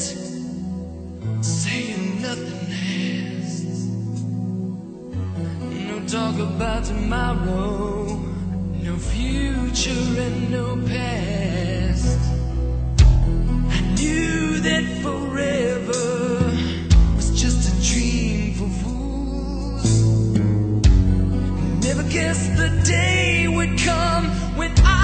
saying nothing else. No talk about tomorrow, no future and no past. I knew that forever was just a dream for fools. Never guessed the day would come when I.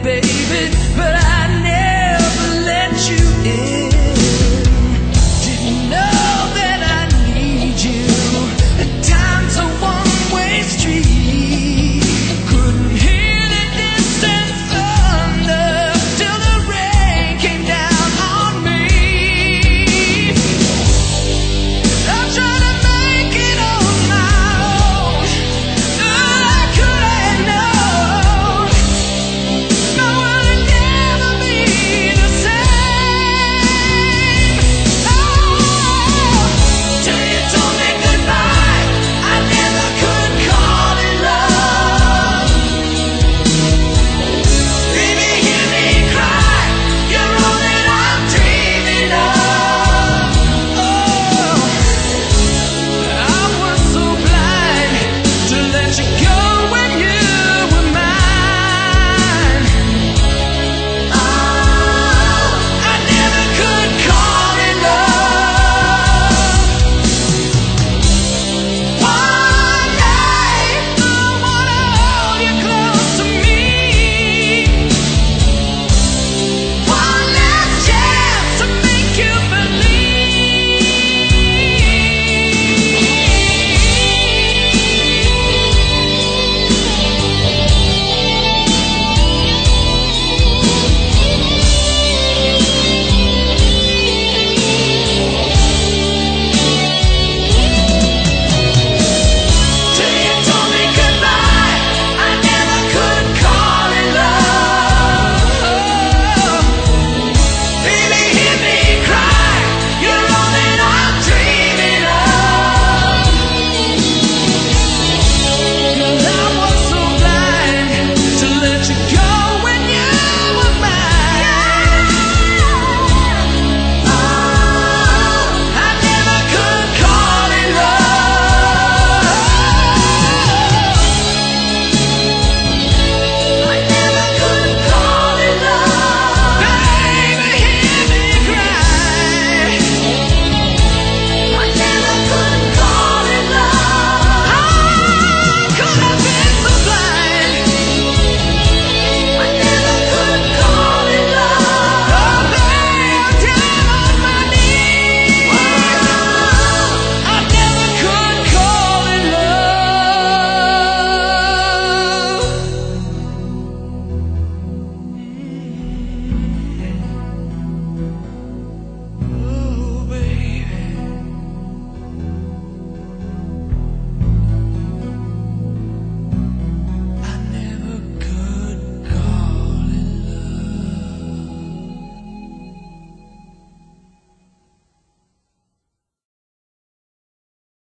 baby, but I